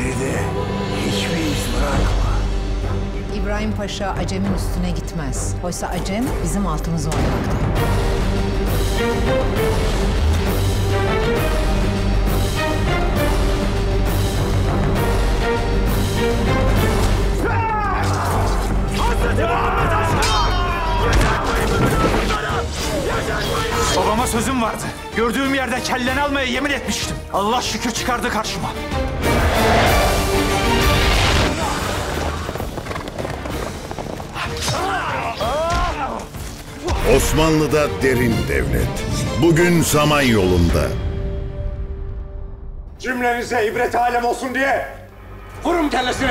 Geride hiçbir iz bırakma. İbrahim Paşa Acem'in üstüne gitmez. Oysa Acem bizim altımızı oynamakta. Babama sözüm vardı. Gördüğüm yerde kelleni almaya yemin etmiştim. Allah şükür çıkardı karşıma. Osmanlı'da derin devlet. Bugün Samanyolu'nda. Cümlenize ibret alem olsun diye vurun kellesini.